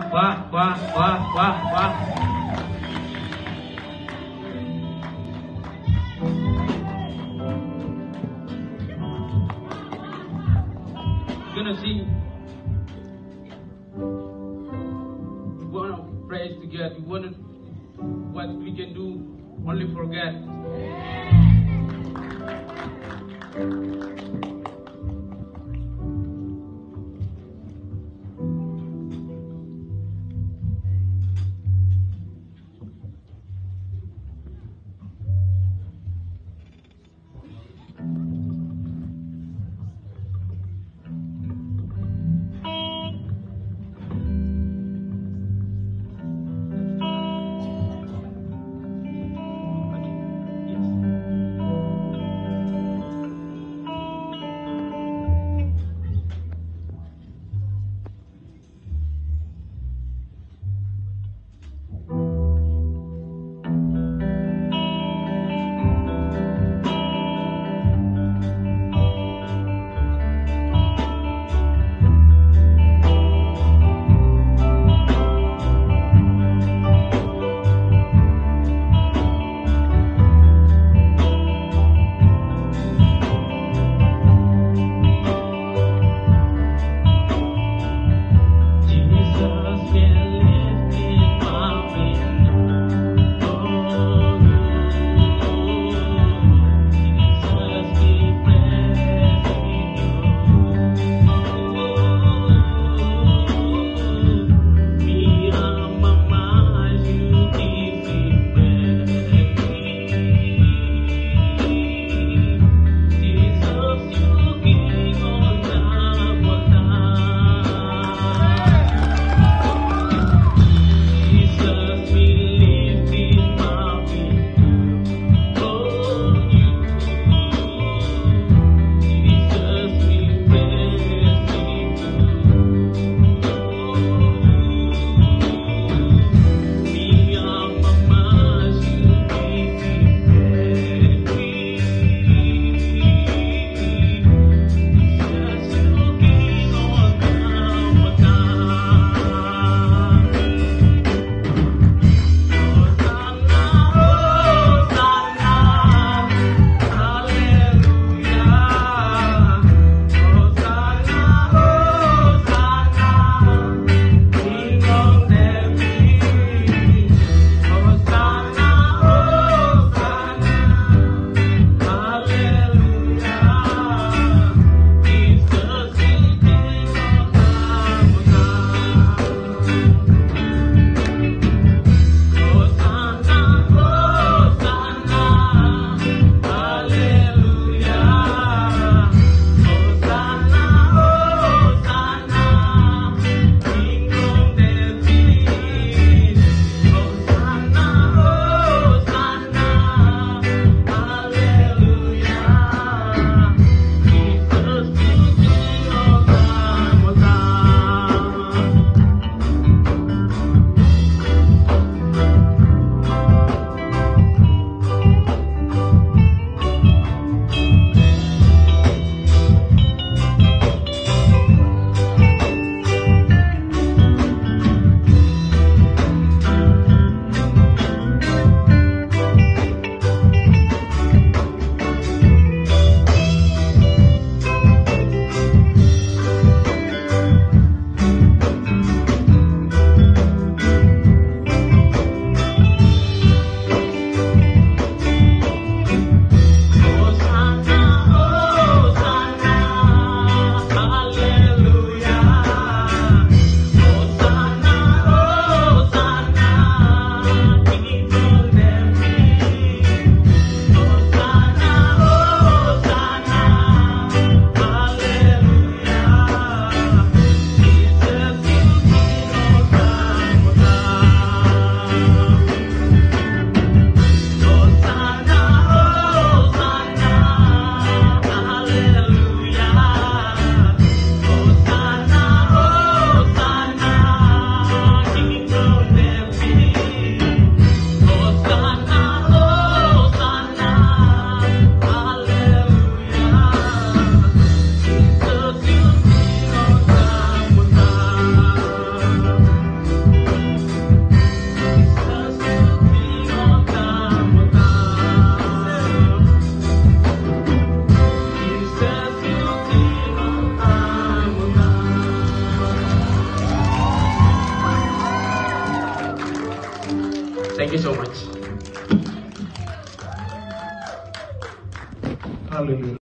Wah. Gonna sing. We wanna praise together. We wanna what we can do only forget. Yes. Thank you so much. Hallelujah.